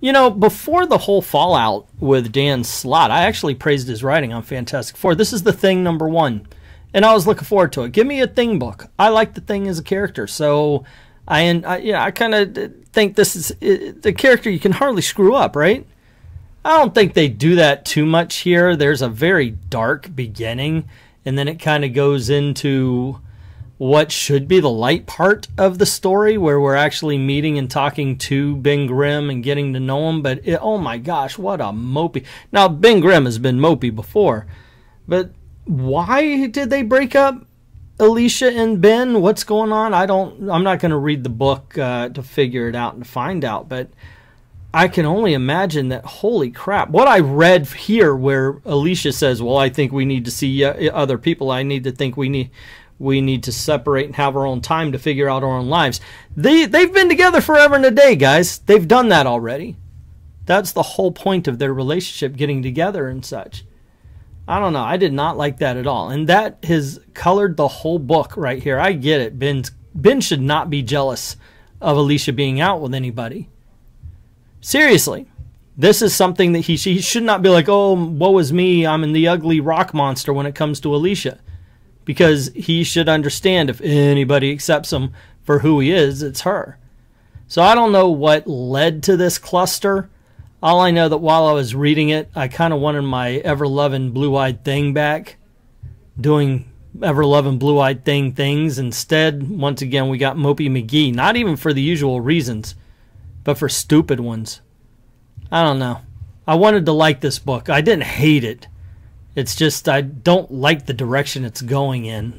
You know, before the whole fallout with Dan Slott, I actually praised his writing on Fantastic Four. This is the thing number one, and I was looking forward to it. Give me a thing book. I like the thing as a character, so I, I yeah, I kind of think this is it, the character you can hardly screw up, right? I don't think they do that too much here. There's a very dark beginning, and then it kind of goes into what should be the light part of the story where we're actually meeting and talking to Ben Grimm and getting to know him. But it, oh my gosh, what a mopey. Now, Ben Grimm has been mopey before, but why did they break up Alicia and Ben? What's going on? I don't, I'm not going to read the book uh, to figure it out and find out, but. I can only imagine that. Holy crap! What I read here, where Alicia says, "Well, I think we need to see uh, other people. I need to think we need we need to separate and have our own time to figure out our own lives. They they've been together forever and a day, guys. They've done that already. That's the whole point of their relationship getting together and such. I don't know. I did not like that at all. And that has colored the whole book right here. I get it. Ben Ben should not be jealous of Alicia being out with anybody. Seriously. This is something that he, he should not be like, oh, woe is me. I'm in the ugly rock monster when it comes to Alicia because he should understand if anybody accepts him for who he is, it's her. So I don't know what led to this cluster. All I know that while I was reading it, I kind of wanted my ever loving blue eyed thing back, doing ever loving blue eyed thing things. Instead, once again, we got Mopey McGee, not even for the usual reasons, but for stupid ones. I don't know. I wanted to like this book. I didn't hate it. It's just I don't like the direction it's going in.